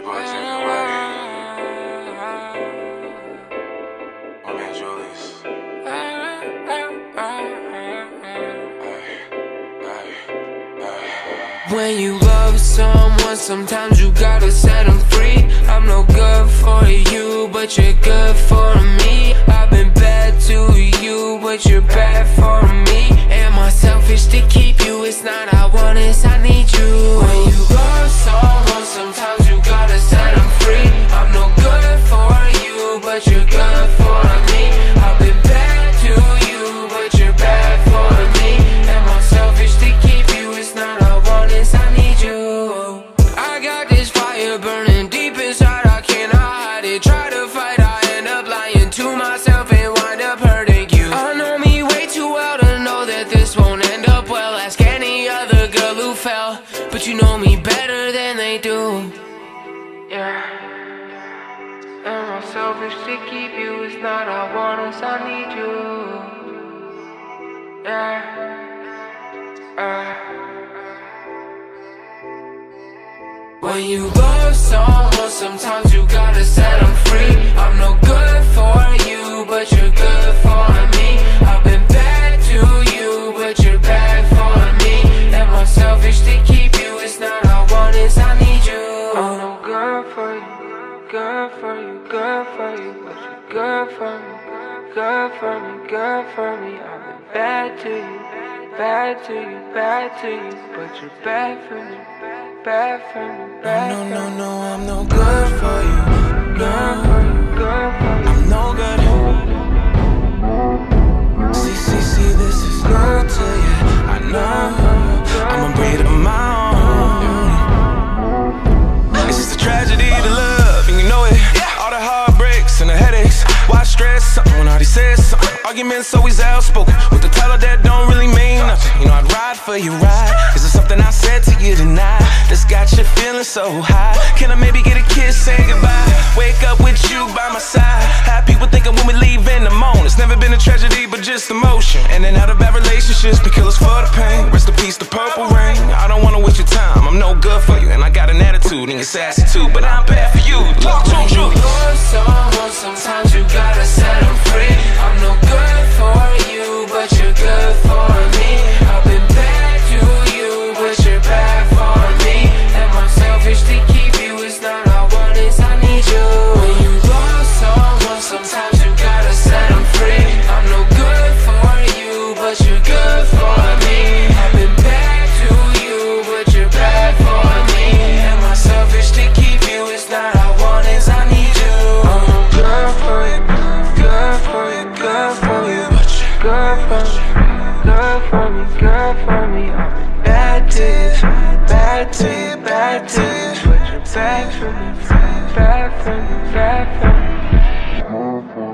your boy man Julius. When you love someone, sometimes you gotta set them free. I'm no good for you, but you're good to myself and wind up hurting you. I know me way too well to know that this won't end up well. Ask any other girl who fell, but you know me better than they do. Yeah. Am I selfish to keep you? It's not I want us, I need you. Yeah. Uh. When you love someone, good for you, good for you, but you're good for me, good for me, good for me. I've been bad to you, bad to you, bad to you, but you're bad for me, bad for me, bad No, for no, me. no, I'm no good for you. Good for you, good for you. Arguments always outspoken. With the title that don't really mean nothing. You know, I'd ride for you, ride. Is there something I said to you tonight that's got you feeling so high? Can I maybe get a kiss, say goodbye? Wake up with you by my side. Have people thinking when we leave in the morning. It's never been a tragedy, but just emotion. And out of bad relationships, be killers for the pain. Rest in peace, the purple rain. I don't wanna waste your time. I'm no good for you, and I got an attitude and you're sassy too. But I'm bad good for me, good for me, good for me. I'm in bad to you, bad to you, bad to you. But you're for me, bad for me, bad for me.